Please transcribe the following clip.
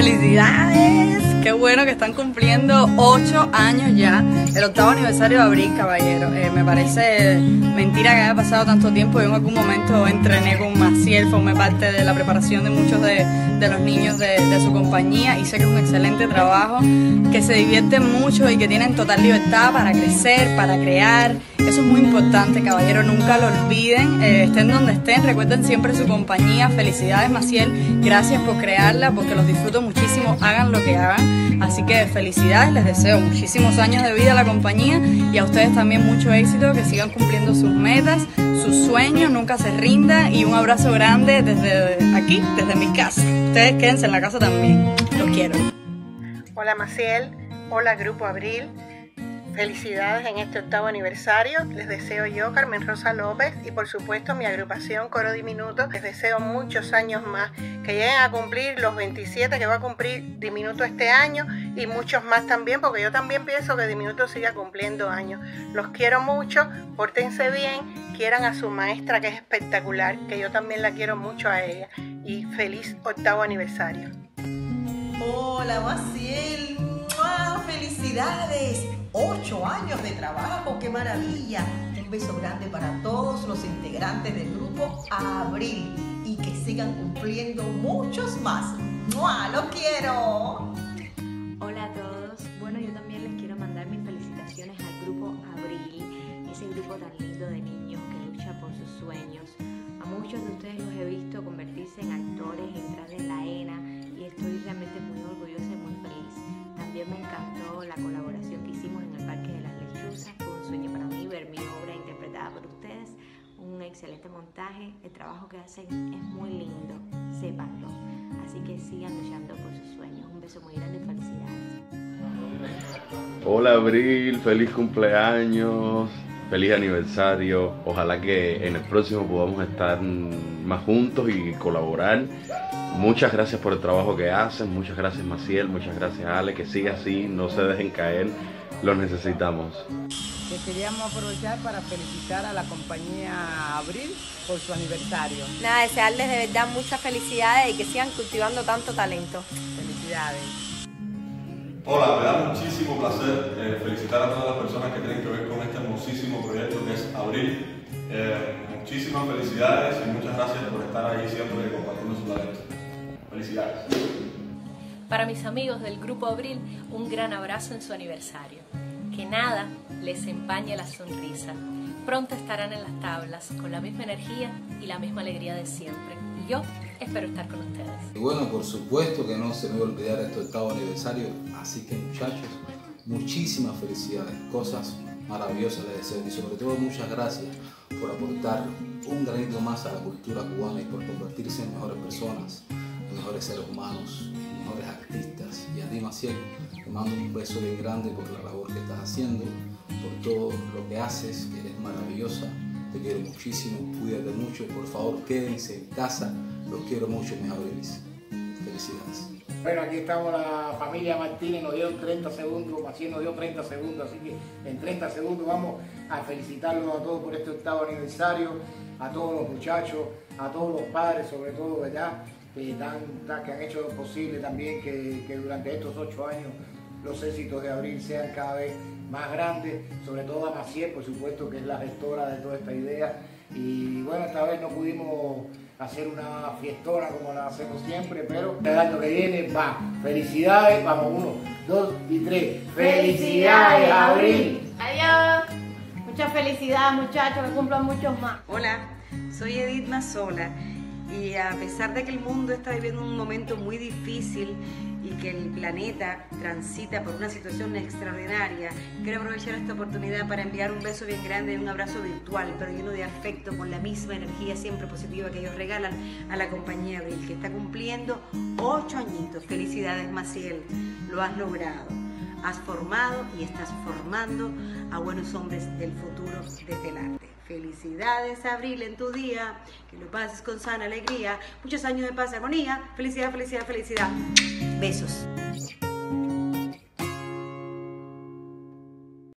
felicidades. Qué bueno que están cumpliendo ocho años ya, el octavo aniversario de Abril Caballero. Eh, me parece mentira que haya pasado tanto tiempo. Yo en algún momento entrené con Maciel, formé parte de la preparación de muchos de, los niños de, de, su compañía y sé que es un excelente trabajo, que se divierten mucho y que tienen total libertad para crecer, para crear. Eso es muy importante, caballero, nunca lo olviden, eh, estén donde estén, recuerden siempre su compañía. Felicidades, Maciel, gracias por crearla, porque los disfruto muchísimo, hagan lo que hagan. Así que felicidades, les deseo muchísimos años de vida a la compañía y a ustedes también mucho éxito, que sigan cumpliendo sus metas, sus sueños, nunca se rindan y un abrazo grande desde aquí, desde mi casa. Ustedes quédense en la casa también, los quiero. Hola Maciel, hola Grupo Abril. Felicidades en este octavo aniversario. Les deseo yo, Carmen Rosa López, y por supuesto mi agrupación Coro Diminuto. Les deseo muchos años más, que lleguen a cumplir los 27 que va a cumplir Diminuto este año y muchos más también, porque yo también pienso que Diminuto siga cumpliendo años. Los quiero mucho, pórtense bien, quieran a su maestra que es espectacular, que yo también la quiero mucho a ella. Y feliz octavo aniversario. Hola, Maciel. ¡Felicidades! Ocho años de trabajo, qué maravilla. Un beso grande para todos los integrantes del grupo Abril y que sigan cumpliendo muchos más. ¡Mua! ¡Lo quiero! Excelente montaje. El trabajo que hacen es muy lindo, sépanlo. Así que sigan luchando por sus sueños. Un beso muy grande y felicidades. Hola Abril, feliz cumpleaños, feliz aniversario. Ojalá que en el próximo podamos estar más juntos y colaborar Muchas gracias por el trabajo que hacen, muchas gracias Maciel, muchas gracias Ale, que siga así, no se dejen caer, los necesitamos. queríamos aprovechar para felicitar a la compañía Abril por su aniversario. Nada, desearles de verdad muchas felicidades y que sigan cultivando tanto talento. Felicidades. Hola, me da muchísimo placer eh, felicitar a todas las personas que tienen que ver con este hermosísimo proyecto que es Abril. Eh, muchísimas felicidades y muchas gracias por estar ahí siempre compartiendo su talento. Felicidades. Para mis amigos del Grupo Abril, un gran abrazo en su aniversario. Que nada les empañe la sonrisa. Pronto estarán en las tablas con la misma energía y la misma alegría de siempre. Y yo espero estar con ustedes. Y bueno, por supuesto que no se me va a olvidar este octavo aniversario. Así que muchachos, muchísimas felicidades, cosas maravillosas les deseo y sobre todo muchas gracias por aportar un granito más a la cultura cubana y por convertirse en mejores personas mejores seres humanos, mejores artistas. Y a ti, Maciel, te mando un beso bien grande por la labor que estás haciendo, por todo lo que haces, que eres maravillosa. Te quiero muchísimo, cuídate mucho, por favor quédense en casa, los quiero mucho, mis abriles. Felicidades. Bueno, aquí estamos la familia Martínez, nos dio 30 segundos, Maciel nos dio 30 segundos, así que en 30 segundos vamos a felicitarlos a todos por este octavo aniversario, a todos los muchachos, a todos los padres, sobre todo, ¿verdad? Que, que han hecho lo posible también que, durante estos ocho años los éxitos de Abril sean cada vez más grandes, sobre todo a Maciel, por supuesto, que es la gestora de toda esta idea. Y bueno, esta vez no pudimos hacer una fiestona como la hacemos siempre, pero el año que viene va. Felicidades, vamos, uno, dos y tres. ¡Felicidades, Abril! Adiós. Muchas felicidades, muchachos, que cumplan muchos más. Hola, soy Edith Mazola y a pesar de que el mundo está viviendo un momento muy difícil y que el planeta transita por una situación extraordinaria, quiero aprovechar esta oportunidad para enviar un beso bien grande y un abrazo virtual, pero lleno de afecto, con la misma energía siempre positiva que ellos regalan a la compañía Abril, que está cumpliendo ocho añitos. Felicidades, Maciel, lo has logrado. Has formado y estás formando a buenos hombres del futuro desde el arte. Felicidades, Abril, en tu día. Que lo pases con sana alegría. Muchos años de paz y armonía. Felicidad, felicidad, felicidad. Besos.